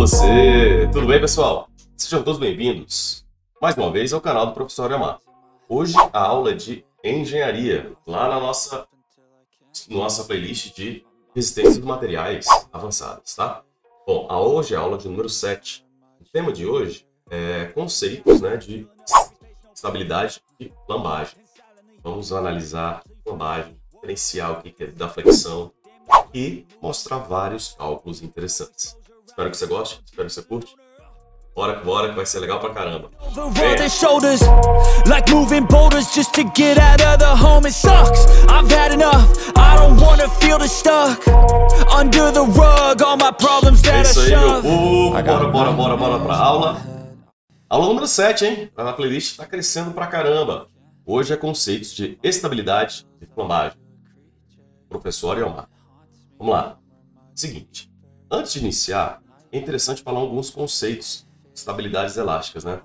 você! Tudo bem, pessoal? Sejam todos bem-vindos mais uma vez ao canal do Professor Amar. Hoje a aula é de engenharia, lá na nossa, nossa playlist de resistência de materiais avançadas, tá? Bom, a hoje é a aula de número 7. O tema de hoje é conceitos né, de estabilidade e lambagem. Vamos analisar lambagem, diferenciar o que é da flexão e mostrar vários cálculos interessantes. Espero que você goste, espero que você curte. Bora que bora, que vai ser legal pra caramba. Over their shoulders, like moving boulders just to get out of the home. It sucks. I've had enough. I don't wanna feel the stuck under the rug. All my problems É that I isso aí, meu povo. Bora, bora, bora, bora pra aula. Aula número 7, hein? A playlist tá crescendo pra caramba. Hoje é conceitos de estabilidade e flambagem. Professor Elmar. Vamos lá. Seguinte. Antes de iniciar, é interessante falar alguns conceitos de estabilidades elásticas, né?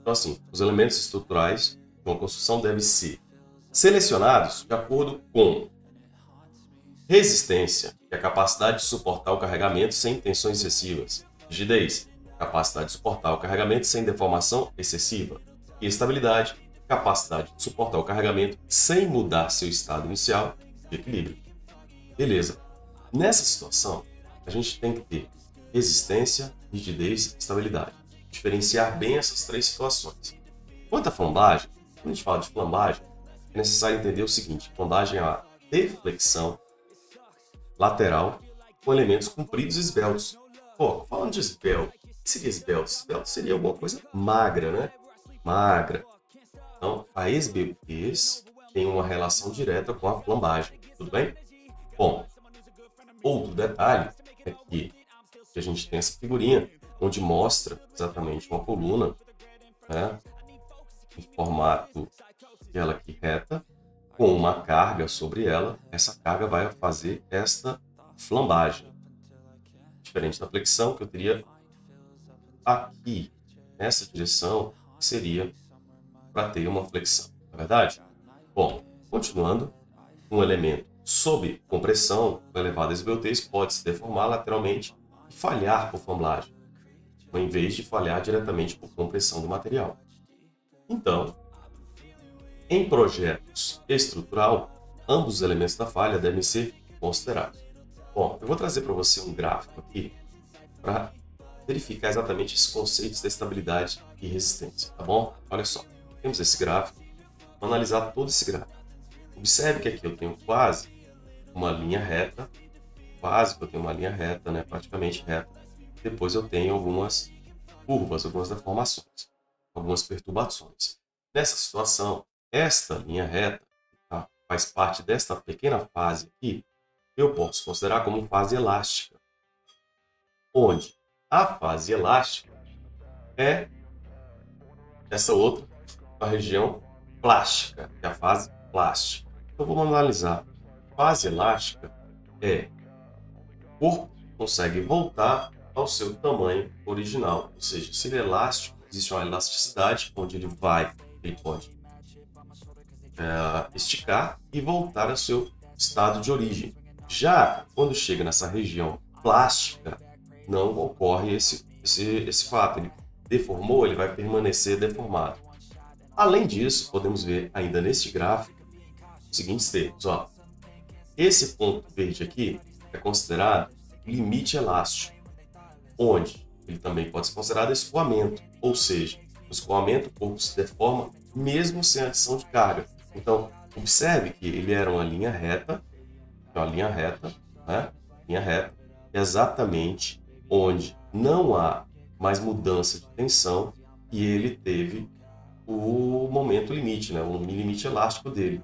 Então, assim, os elementos estruturais de uma construção devem ser selecionados de acordo com resistência, que é a capacidade de suportar o carregamento sem tensões excessivas, rigidez, capacidade de suportar o carregamento sem deformação excessiva, e estabilidade, capacidade de suportar o carregamento sem mudar seu estado inicial de equilíbrio. Beleza. Nessa situação, a gente tem que ter resistência, rigidez estabilidade. Diferenciar bem essas três situações. Quanto à flambagem, quando a gente fala de flambagem, é necessário entender o seguinte: flambagem é a deflexão lateral com elementos compridos e esbeltos. Pô, falando de esbelto, o que seria esbelto? Esbelto seria alguma coisa magra, né? Magra. Então, a esbeltez tem uma relação direta com a flambagem, tudo bem? Bom, outro detalhe é que que a gente tem essa figurinha onde mostra exatamente uma coluna, né, em formato ela aqui reta, com uma carga sobre ela. Essa carga vai fazer esta flambagem. Diferente da flexão, que eu teria aqui, nessa direção, que seria para ter uma flexão, não é verdade? Bom, continuando, um elemento sob compressão, com elevada esbeltez, pode se deformar lateralmente falhar por flambagem, ao invés de falhar diretamente por compressão do material. Então, em projetos estrutural, ambos os elementos da falha devem ser considerados. Bom, eu vou trazer para você um gráfico aqui para verificar exatamente esses conceitos da estabilidade e resistência, tá bom? Olha só, temos esse gráfico, vou analisar todo esse gráfico. Observe que aqui eu tenho quase uma linha reta, que eu tenho uma linha reta, né, praticamente reta. Depois eu tenho algumas curvas, algumas deformações, algumas perturbações. Nessa situação, esta linha reta tá, faz parte desta pequena fase aqui, eu posso considerar como fase elástica, onde a fase elástica é essa outra, a região plástica, que é a fase plástica. Então vamos analisar. Fase elástica é corpo consegue voltar ao seu tamanho original, ou seja, se ele é elástico, existe uma elasticidade onde ele vai, ele pode é, esticar e voltar ao seu estado de origem. Já quando chega nessa região plástica, não ocorre esse, esse, esse fato. Ele deformou, ele vai permanecer deformado. Além disso, podemos ver ainda neste gráfico os seguintes termos. Ó. Esse ponto verde aqui é considerado limite elástico, onde ele também pode ser considerado escoamento, ou seja, no escoamento o corpo se deforma mesmo sem adição de carga. Então, observe que ele era uma linha reta, uma linha reta, né? linha reta, exatamente onde não há mais mudança de tensão e ele teve o momento limite, né? o limite elástico dele.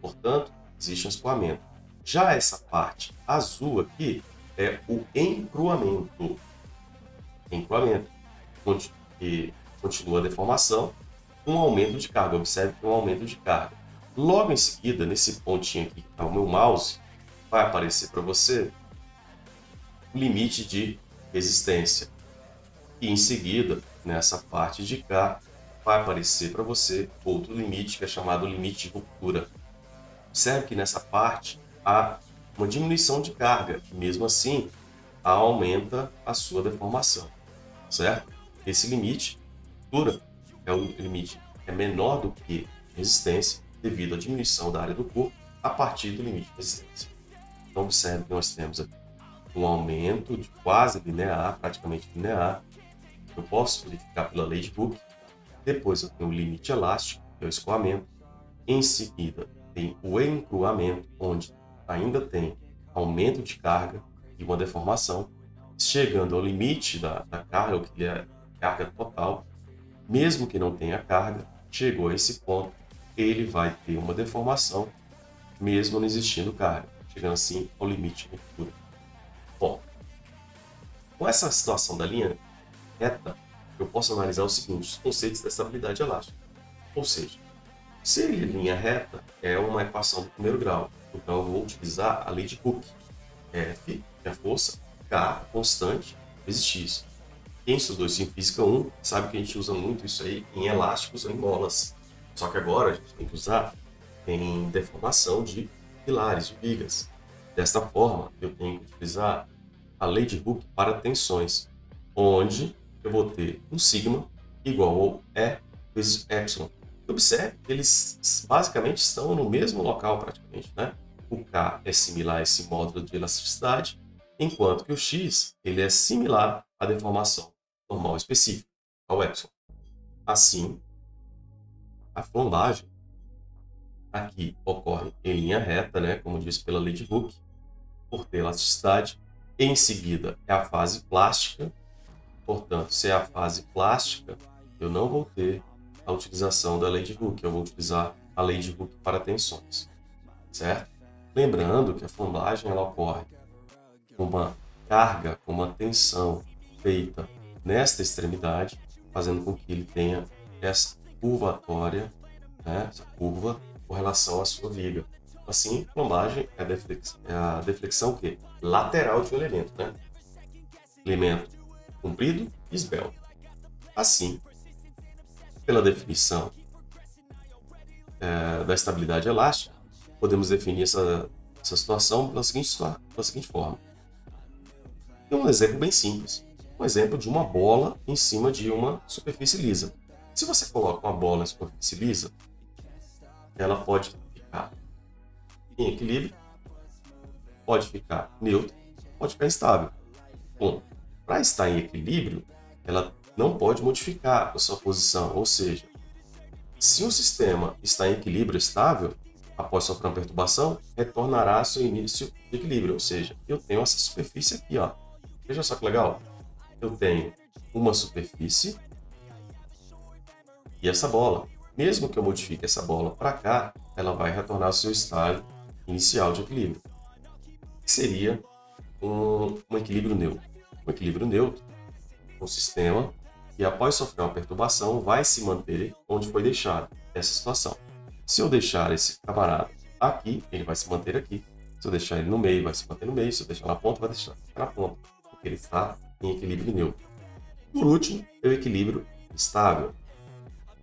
Portanto, existe um escoamento. Já essa parte azul aqui é o encruamento. Encruamento, onde continua a deformação, um aumento de carga. Observe que é um aumento de carga. Logo em seguida, nesse pontinho aqui que está o meu mouse, vai aparecer para você o limite de resistência. E em seguida, nessa parte de cá, vai aparecer para você outro limite que é chamado limite de ruptura. Observe que nessa parte há uma diminuição de carga, mesmo assim aumenta a sua deformação. certo? Esse limite, altura, é o limite é menor do que resistência devido à diminuição da área do corpo a partir do limite de resistência. Então observe que nós temos aqui um aumento de quase linear, praticamente linear. Eu posso verificar pela lei de Hooke. Depois eu tenho o limite elástico, que é o escoamento. Em seguida, tem o encruamento, onde ainda tem aumento de carga e uma deformação, chegando ao limite da, da carga, que é carga total. Mesmo que não tenha carga, chegou a esse ponto, ele vai ter uma deformação, mesmo não existindo carga, chegando assim ao limite de ruptura. Bom, com essa situação da linha reta, eu posso analisar o seguinte, os conceitos da estabilidade elástica. Ou seja, se ele é linha reta, é uma equação do primeiro grau. Então eu vou utilizar a lei de Cook. F, que é a força, K, constante, vezes X. Quem estudou isso em Física 1 sabe que a gente usa muito isso aí em elásticos ou em molas. Só que agora a gente tem que usar em deformação de pilares, de vigas. Desta forma, eu tenho que utilizar a lei de Hooke para tensões, onde eu vou ter um sigma igual a E vezes epsilon. Observe que eles basicamente estão no mesmo local praticamente, né? O K é similar a esse módulo de elasticidade, enquanto que o X ele é similar à deformação normal específica, ao epsilon. Assim, a flambagem aqui ocorre em linha reta, né, como diz pela lei de Hooke, por ter elasticidade. Em seguida, é a fase plástica. Portanto, se é a fase plástica, eu não vou ter a utilização da lei de Hooke, eu vou utilizar a lei de Hooke para tensões, certo? Lembrando que a flambagem ela ocorre com uma carga, com uma tensão feita nesta extremidade, fazendo com que ele tenha essa curvatória, né, essa curva com relação à sua viga. Assim, plombagem é a deflexão, é a deflexão lateral de um elemento, né? Elemento comprido e esbelto. Assim, pela definição é, da estabilidade elástica, podemos definir essa, essa situação pela seguinte, pela seguinte forma. Tem um exemplo bem simples. Um exemplo de uma bola em cima de uma superfície lisa. Se você coloca uma bola em superfície lisa, ela pode ficar em equilíbrio, pode ficar neutro, pode ficar instável. Bom, para estar em equilíbrio, ela não pode modificar a sua posição, ou seja, se o sistema está em equilíbrio estável, após sofrer uma perturbação, retornará ao seu início de equilíbrio, ou seja, eu tenho essa superfície aqui, ó. Veja só que legal. Eu tenho uma superfície e essa bola. Mesmo que eu modifique essa bola para cá, ela vai retornar ao seu estado inicial de equilíbrio, que seria um, um equilíbrio neutro. Um equilíbrio neutro, um sistema que após sofrer uma perturbação vai se manter onde foi deixado essa situação. Se eu deixar esse camarada aqui, ele vai se manter aqui. Se eu deixar ele no meio, vai se manter no meio. Se eu deixar na ponta, vai deixar na ponta, porque ele está em equilíbrio neutro. Por último, é o equilíbrio estável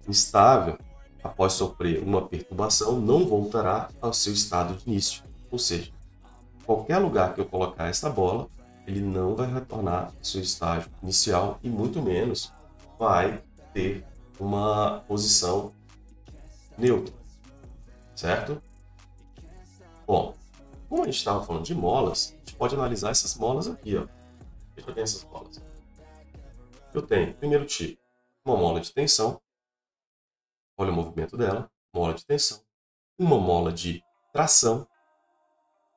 instável, após sofrer uma perturbação, não voltará ao seu estado de início. Ou seja, qualquer lugar que eu colocar essa bola, ele não vai retornar ao seu estágio inicial e muito menos vai ter uma posição neutra, certo? Bom, como a gente estava falando de molas, a gente pode analisar essas molas aqui, ó. Deixa eu ver essas molas. Eu tenho, primeiro tipo, uma mola de tensão, Olha o movimento dela, mola de tensão, uma mola de tração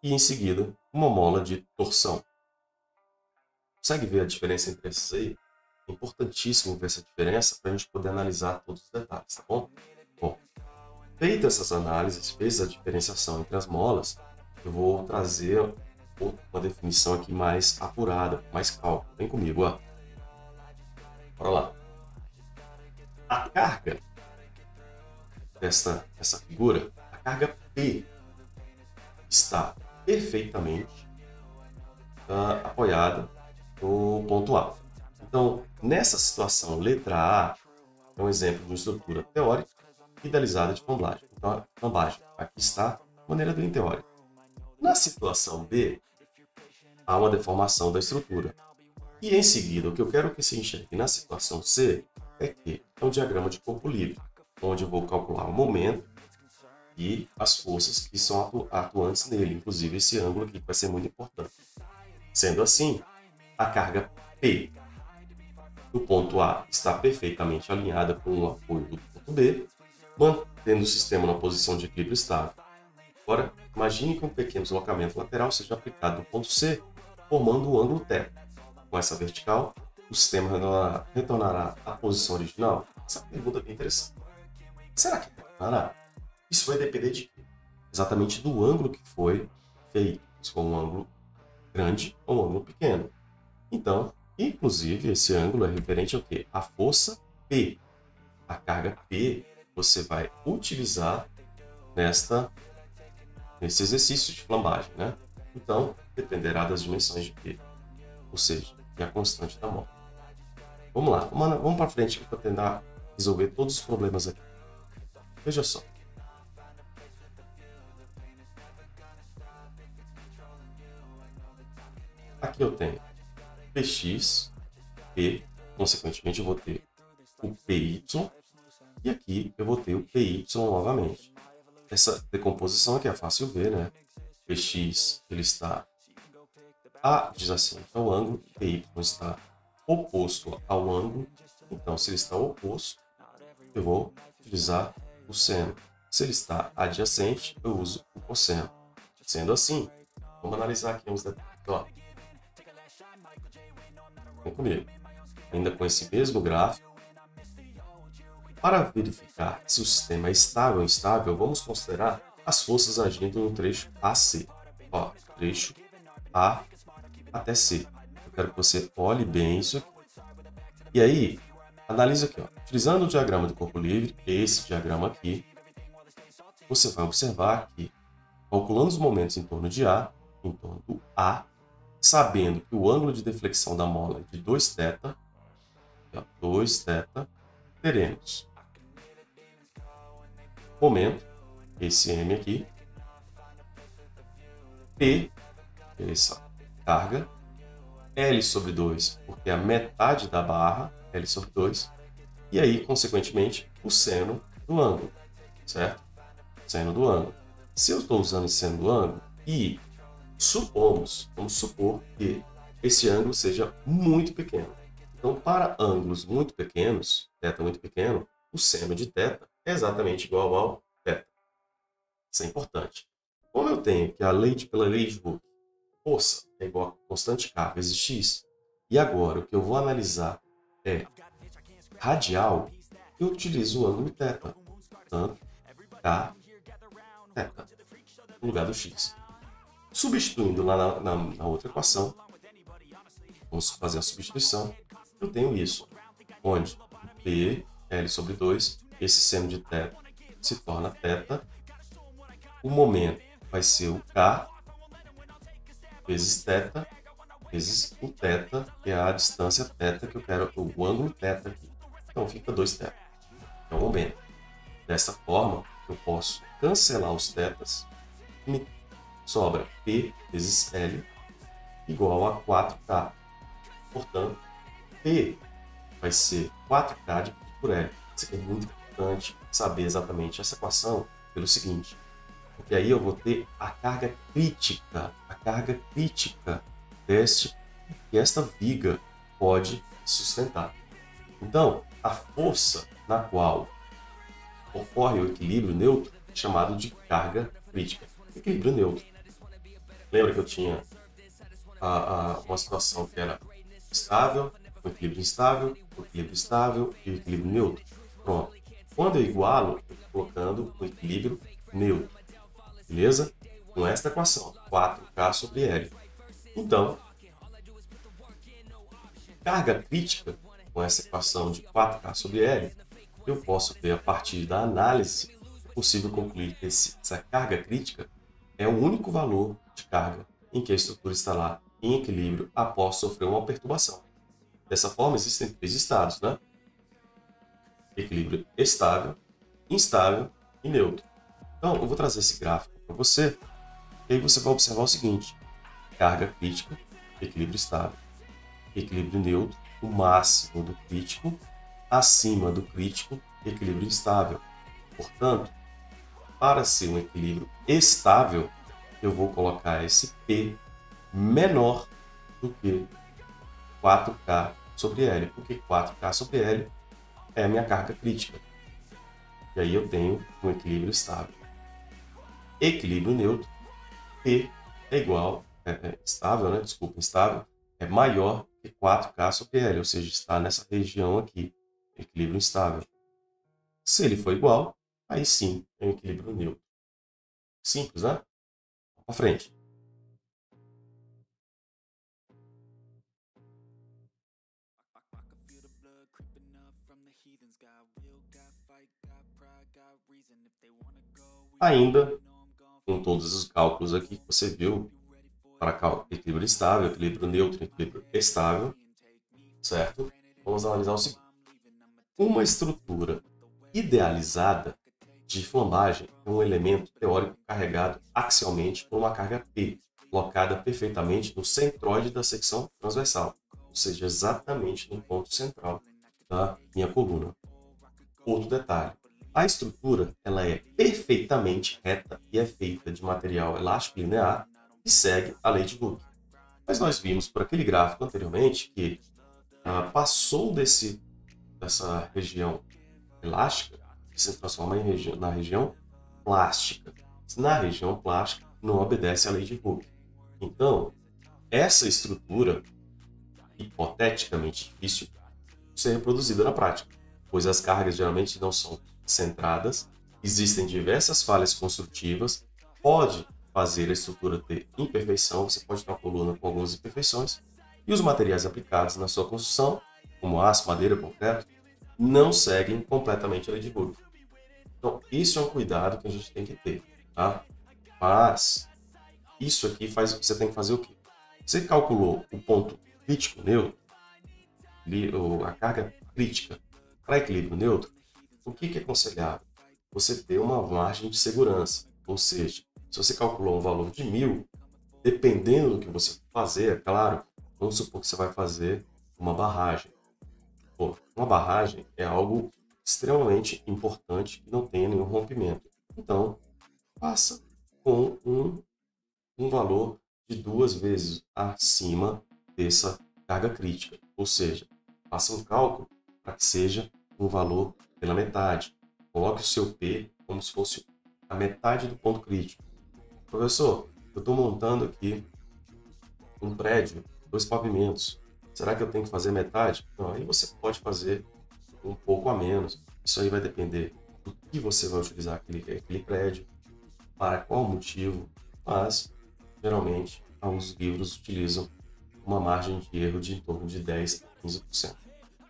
e em seguida uma mola de torção. Consegue ver a diferença entre esses aí? É importantíssimo ver essa diferença para a gente poder analisar todos os detalhes, tá bom? Bom, feitas essas análises, fez a diferenciação entre as molas, eu vou trazer uma definição aqui mais apurada, mais calma. Vem comigo, ó. Bora lá. A carga dessa, dessa figura, a carga P está perfeitamente uh, apoiada no ponto A. Então, nessa situação, letra A é um exemplo de uma estrutura teórica idealizada de flambagem. Então, a flambagem aqui está de maneira bem teórica. Na situação B, há uma deformação da estrutura. E em seguida, o que eu quero que se enxergue na situação C é que é um diagrama de corpo livre, onde eu vou calcular o momento e as forças que são atu atuantes nele, inclusive esse ângulo aqui que vai ser muito importante. Sendo assim, a carga P do ponto A está perfeitamente alinhada com o apoio do ponto B, mantendo o sistema na posição de equilíbrio estável. Agora, imagine que um pequeno deslocamento lateral seja aplicado no ponto C, formando um ângulo θ. Com essa vertical, o sistema retornará à posição original? Essa pergunta é bem interessante. Será que retornará? Isso vai depender de quê? Exatamente do ângulo que foi feito. Se for um ângulo grande ou um ângulo pequeno. Então, inclusive, esse ângulo é referente ao quê? A força P. A carga P você vai utilizar nesta, nesse exercício de flambagem, né? Então, dependerá das dimensões de P, ou seja, é a constante da mole. Vamos lá, vamos para frente para tentar resolver todos os problemas aqui. Veja só. Aqui eu tenho Px, P, consequentemente eu vou ter o Py, e aqui eu vou ter o Py novamente. Essa decomposição aqui é fácil ver, né? Px ele está adjacente ao ângulo, Py está oposto ao ângulo, então se ele está oposto, eu vou utilizar o seno. Se ele está adjacente, eu uso o cosseno. Sendo assim, vamos analisar aqui uns detalhes. Vem comigo. Ainda com esse mesmo gráfico, para verificar se o sistema é estável ou instável, vamos considerar as forças agindo no trecho AC. Ó, trecho A até C. Eu quero que você olhe bem isso aqui. E aí, analise aqui. Ó. Utilizando o diagrama do corpo livre, esse diagrama aqui, você vai observar que, calculando os momentos em torno de A, em torno do A, sabendo que o ângulo de deflexão da mola é de 2θ, 2θ, teremos momento, esse M aqui, P, essa carga, L sobre 2, porque é a metade da barra, L sobre 2, e aí, consequentemente, o seno do ângulo, certo? Seno do ângulo. Se eu estou usando esse seno do ângulo e supomos, vamos supor que esse ângulo seja muito pequeno. Então, para ângulos muito pequenos, θ muito pequeno, o seno de θ é exatamente igual ao θ. Isso é importante. Como eu tenho que a lei de, pela lei de Hooke, força é igual a constante K vezes x, e agora o que eu vou analisar é radial, eu utilizo o ângulo θ. Portanto, K, θ, no lugar do x. Substituindo lá na, na, na outra equação, vamos fazer a substituição, eu tenho isso, onde P, L sobre 2, esse seno de θ se torna θ, o momento vai ser o K vezes θ, vezes o θ, que é a distância θ que eu quero, o ângulo θ aqui. Então fica 2θ, é o momento. Dessa forma, eu posso cancelar os θs e sobra P vezes L igual a 4K. Portanto, P vai ser 4K dividido por L. Isso aqui é muito importante saber exatamente essa equação pelo seguinte, porque aí eu vou ter a carga crítica, a carga crítica deste que esta viga pode sustentar. Então, a força na qual ocorre o equilíbrio neutro é chamado de carga crítica. Equilíbrio neutro. Lembra que eu tinha a, a, uma situação que era estável, o equilíbrio instável, o equilíbrio estável e o equilíbrio neutro. Pronto. Quando eu igualo, eu colocando o equilíbrio neutro. Beleza? Com esta equação, 4K sobre L. Então, carga crítica, com essa equação de 4K sobre L, eu posso ver a partir da análise possível concluir que essa carga crítica é o único valor de carga em que a estrutura está lá em equilíbrio após sofrer uma perturbação. Dessa forma, existem três estados, né? Equilíbrio estável, instável e neutro. Então, eu vou trazer esse gráfico para você, e aí você vai observar o seguinte: carga crítica, equilíbrio estável. equilíbrio neutro, o máximo do crítico, acima do crítico, equilíbrio instável. Portanto, para ser um equilíbrio estável, eu vou colocar esse P menor do que 4K sobre L, porque 4K sobre L é a minha carga crítica. E aí eu tenho um equilíbrio estável. Equilíbrio neutro, P é igual, é, é estável, né? Desculpa, estável, é maior que 4K sobre L, ou seja, está nessa região aqui, equilíbrio instável. Se ele for igual, aí sim é um equilíbrio neutro. Simples, né? Para frente. Ainda, com todos os cálculos aqui que você viu, para equilíbrio estável, equilíbrio neutro, equilíbrio estável, certo? Vamos analisar o seguinte. Uma estrutura idealizada de flambagem é um elemento teórico carregado axialmente por uma carga P, colocada perfeitamente no centroide da secção transversal, ou seja, exatamente no ponto central da minha coluna. Outro detalhe, a estrutura ela é perfeitamente reta e é feita de material elástico linear e segue a lei de Hooke. Mas nós vimos por aquele gráfico anteriormente que ah, passou desse, dessa região elástica e se transforma regi na região plástica. Na região plástica não obedece à lei de Hooke. Então, essa estrutura, hipoteticamente difícil, ser reproduzida na prática, pois as cargas geralmente não são centradas, existem diversas falhas construtivas, pode fazer a estrutura ter imperfeição, você pode ter uma coluna com algumas imperfeições, e os materiais aplicados na sua construção, como aço, madeira, concreto, não seguem completamente a lei de Hooke. Então, isso é um cuidado que a gente tem que ter, tá? Mas, isso aqui faz você tem que fazer o quê? Você calculou o ponto crítico neutro, a carga crítica para equilíbrio neutro, o que, é aconselhável? Você ter uma margem de segurança, ou seja, se você calculou um valor de mil, dependendo do que você fazer, é claro, vamos supor que você vai fazer uma barragem. Uma barragem é algo extremamente importante que não tenha nenhum rompimento. Então, faça com um, um valor de duas vezes acima dessa carga crítica. Ou seja, faça um cálculo para que seja um valor pela metade. Coloque o seu P como se fosse a metade do ponto crítico. Professor, eu estou montando aqui um prédio, dois pavimentos. Será que eu tenho que fazer metade? Não, aí você pode fazer um pouco a menos. Isso aí vai depender do que você vai utilizar aquele, aquele prédio, para qual motivo, mas geralmente os livros utilizam uma margem de erro de em torno de 10 a 15%.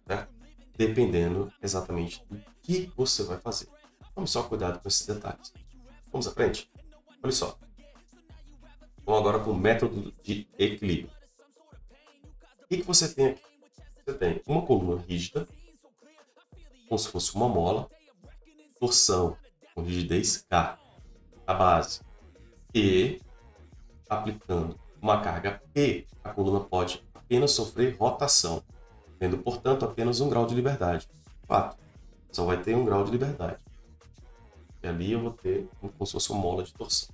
Certo? Dependendo exatamente do que você vai fazer. Vamos só cuidado com esses detalhes. Vamos à frente? Olha só. Vamos agora para o método de equilíbrio. O que, você tem aqui? Você tem uma coluna rígida, como se fosse uma mola, torção com rigidez K, a base, e aplicando uma carga P, a coluna pode apenas sofrer rotação tendo, portanto, apenas um grau de liberdade. Fato. Só vai ter um grau de liberdade. E ali eu vou ter como se fosse uma mola de torção.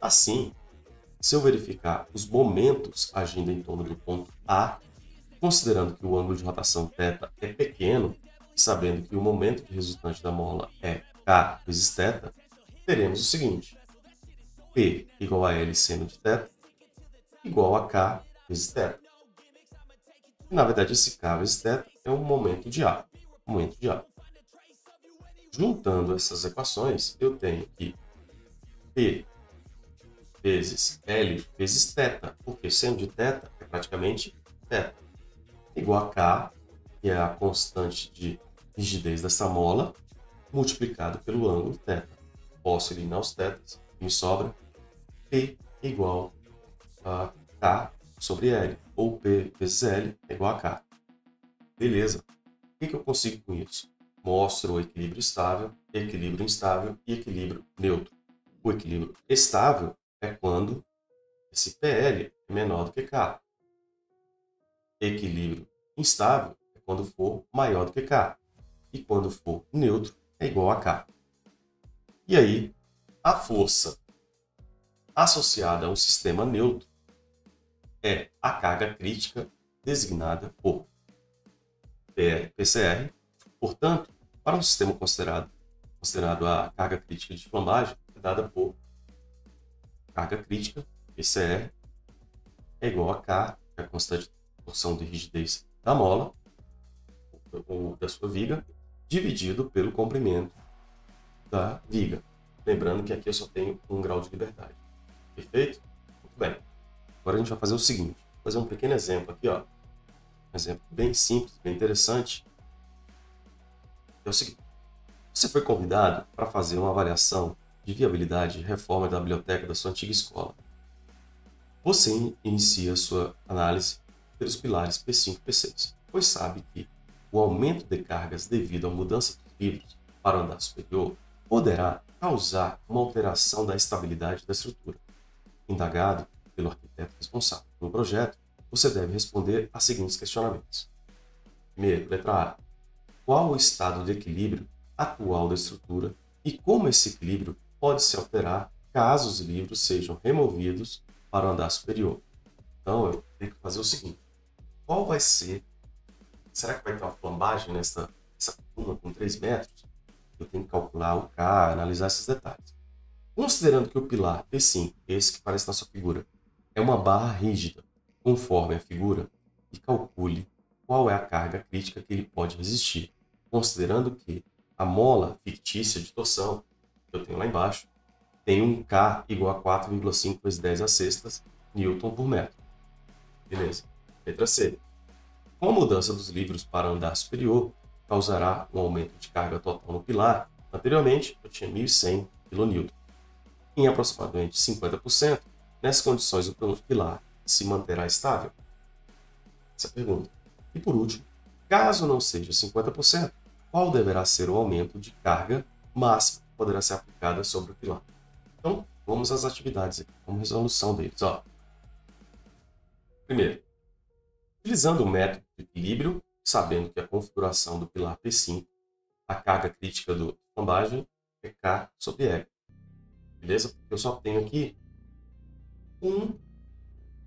Assim, se eu verificar os momentos agindo em torno do ponto A, considerando que o ângulo de rotação θ é pequeno, e sabendo que o momento de resultante da mola é K vezes θ, teremos o seguinte. P igual a L seno de θ igual a K vezes θ. Na verdade, esse K vezes θ é um momento de A. Momento de A. Juntando essas equações, eu tenho que P vezes L vezes θ, porque seno de θ é praticamente θ, igual a K, que é a constante de rigidez dessa mola, multiplicado pelo ângulo θ. Posso eliminar os θs, me sobra P igual a K sobre L, ou P vezes L é igual a K. Beleza. O que, eu consigo com isso? Mostro o equilíbrio estável, equilíbrio instável e equilíbrio neutro. O equilíbrio estável é quando esse PL é menor do que K. equilíbrio instável é quando for maior do que K. E quando for neutro, é igual a K. E aí, a força associada a um sistema neutro é a carga crítica designada por PCR. Portanto, para um sistema considerado, considerado a carga crítica de flambagem, é dada por carga crítica, PCR, é igual a K, que é a constante de porção de rigidez da mola, ou da sua viga, dividido pelo comprimento da viga. Lembrando que aqui eu só tenho um grau de liberdade. Perfeito? Muito bem. Agora a gente vai fazer o seguinte. Vou fazer um pequeno exemplo aqui, ó. Um exemplo bem simples, bem interessante. É o seguinte. Você foi convidado para fazer uma avaliação de viabilidade e reforma da biblioteca da sua antiga escola. Você inicia sua análise pelos pilares P5 e P6, pois sabe que o aumento de cargas devido à mudança dos livros para o andar superior poderá causar uma alteração da estabilidade da estrutura. Indagado pelo arquiteto responsável pelo projeto, você deve responder a seguintes questionamentos. Primeiro, letra A. Qual o estado de equilíbrio atual da estrutura e como esse equilíbrio pode se alterar caso os livros sejam removidos para o andar superior? Então, eu tenho que fazer o seguinte. Qual vai ser... Será que vai ter uma flambagem nessa, coluna com 3 metros? Eu tenho que calcular o K, analisar esses detalhes. Considerando que o pilar P5, esse que aparece na sua figura, é uma barra rígida, conforme a figura, e calcule qual é a carga crítica que ele pode resistir, considerando que a mola fictícia de torção, que eu tenho lá embaixo, tem um K igual a 4,5 vezes 10 a sextas Newton por metro. Beleza. Letra C. Com a mudança dos livros para andar superior, causará um aumento de carga total no pilar. Anteriormente, eu tinha 1.100 kN. Em aproximadamente 50%, nessas condições o pilar se manterá estável? Essa é a pergunta. E por último, caso não seja 50%, qual deverá ser o aumento de carga máxima que poderá ser aplicada sobre o pilar? Então, vamos às atividades aqui, como resolução deles. Ó. Primeiro, utilizando o método de equilíbrio, sabendo que a configuração do pilar P5, a carga crítica do flambagem é K sobre L. Beleza? Eu só tenho aqui um,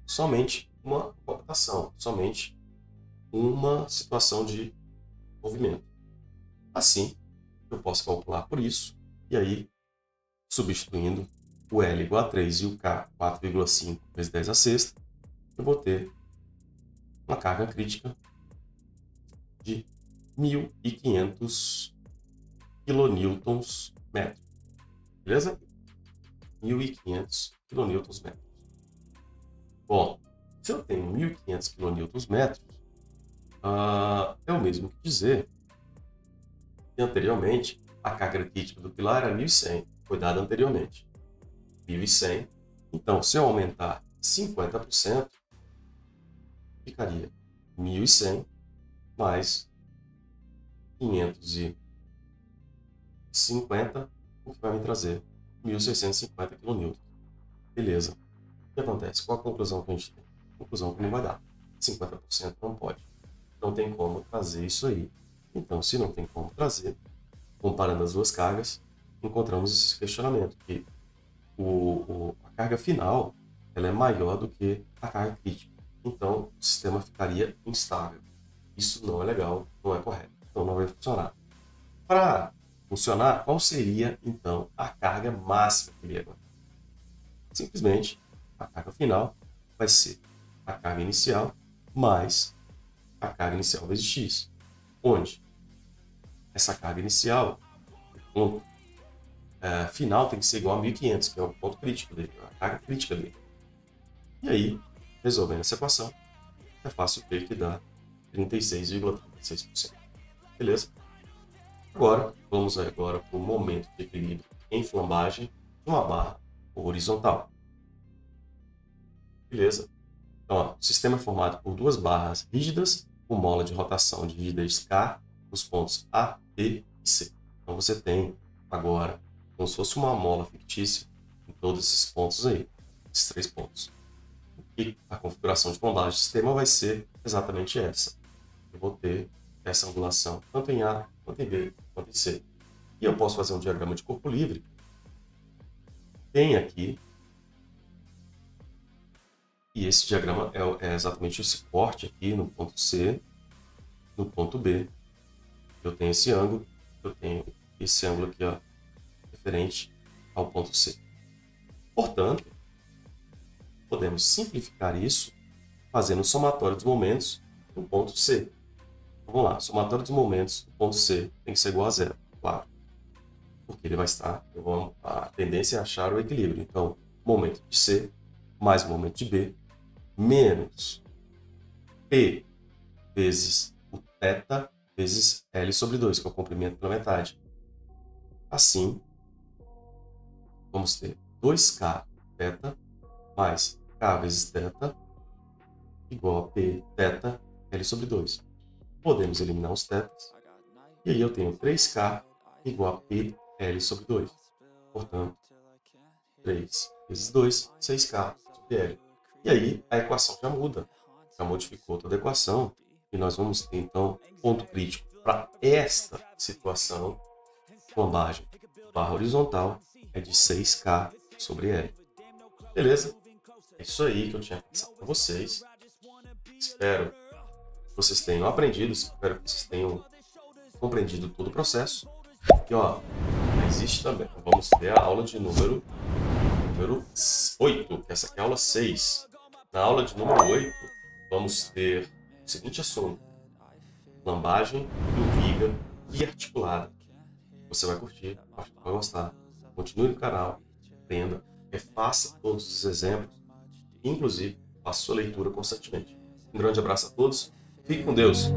somente uma cooptação, somente uma situação de movimento. Assim, eu posso calcular por isso, e aí, substituindo o L igual a 3 e o K 4,5 vezes 10 a sexta, eu vou ter uma carga crítica de 1.500 kilonewtons metro. Beleza? 1.500 kilonewtons metros. Bom, se eu tenho 1.500 kilonewtons metros, uh, é o mesmo que dizer que anteriormente a carga crítica do pilar era 1.100, foi dada anteriormente. 1.100. Então, se eu aumentar 50%, ficaria 1.100 mais 550, o que vai me trazer 1.650 kN. Beleza. O que acontece? Qual a conclusão que a gente tem? Conclusão que não vai dar. 50% não pode. Não tem como trazer isso aí. Então, se não tem como trazer, comparando as duas cargas, encontramos esse questionamento, que o, o, a carga final ela é maior do que a carga crítica. Então, o sistema ficaria instável. Isso não é legal, não é correto. Então, não vai funcionar. Para funcionar, qual seria, então, a carga máxima que ele ia Simplesmente, a carga final vai ser a carga inicial mais a carga inicial vezes x. Onde essa carga inicial, o ponto é, final tem que ser igual a 1500, que é o ponto crítico dele, a carga crítica dele. E aí, resolvendo essa equação, é fácil ver que dá 36,36%. Beleza? Agora, vamos agora para o momento de equilíbrio em flambagem de uma barra horizontal. Beleza? Então, ó, o sistema é formado por duas barras rígidas com mola de rotação de rigidez K nos pontos A, B e C. Então, você tem agora como se fosse uma mola fictícia em todos esses pontos aí, esses três pontos. E a configuração de flambagem do sistema vai ser exatamente essa. Eu vou ter essa angulação tanto em A, quanto em B, quanto em C. E eu posso fazer um diagrama de corpo livre. Tem aqui. E esse diagrama é, é exatamente esse corte aqui no ponto C, no ponto B. Eu tenho esse ângulo, eu tenho esse ângulo aqui, ó, referente ao ponto C. Portanto, podemos simplificar isso fazendo o somatório dos momentos no ponto C. Vamos lá, somatório dos momentos do ponto C tem que ser igual a zero, claro. Porque ele vai estar, vou, a tendência é achar o equilíbrio. Então, momento de C mais momento de B menos P vezes o θ vezes L sobre 2, que é o comprimento pela metade. Assim, vamos ter 2K θ mais K vezes θ igual a P θ L sobre 2. Podemos eliminar os θs. E aí eu tenho 3K igual a P L sobre 2. Portanto, 3 vezes 2, 6K sobre L. E aí a equação já muda. Já modificou toda a equação. E nós vamos ter, então, ponto crítico para esta situação. Lombagem barra horizontal é de 6K sobre L. Beleza? É isso aí que eu tinha pensado para vocês. Espero que vocês tenham aprendido, espero que vocês tenham compreendido todo o processo. Aqui, ó, existe também. Vamos ver a aula de número, número 8, que essa aqui é a aula 6. Na aula de número 8, vamos ter o seguinte assunto. Lambagem, viga e articulada. Você vai curtir, acho que vai gostar. Continue no canal, aprenda, refaça todos os exemplos, inclusive faça sua leitura constantemente. Um grande abraço a todos. Fique com Deus.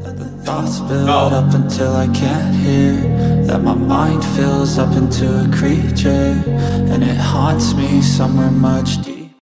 Tchau.